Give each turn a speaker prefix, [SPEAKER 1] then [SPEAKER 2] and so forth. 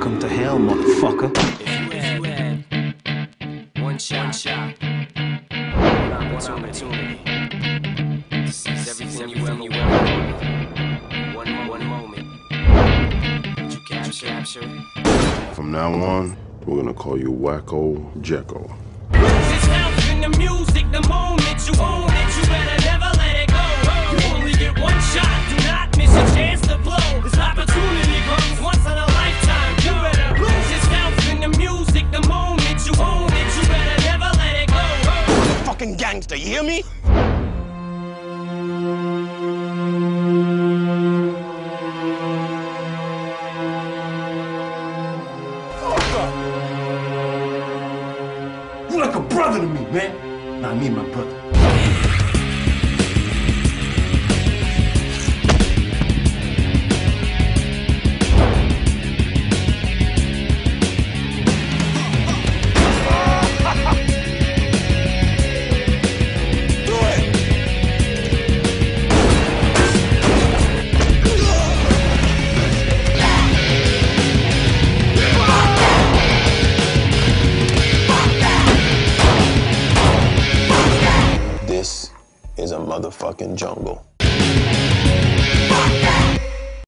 [SPEAKER 1] motherfucker.
[SPEAKER 2] One shot, one shot. One opportunity. To seize everything you ever wanted. One, one moment. Did you capture, capture?
[SPEAKER 3] From now on, we're gonna call you Wacko Jacko.
[SPEAKER 4] This house in the music, the moment
[SPEAKER 5] Fucking gangster, you hear me?
[SPEAKER 1] You're like a brother to me, man. Not me my brother.
[SPEAKER 6] This is a motherfucking jungle.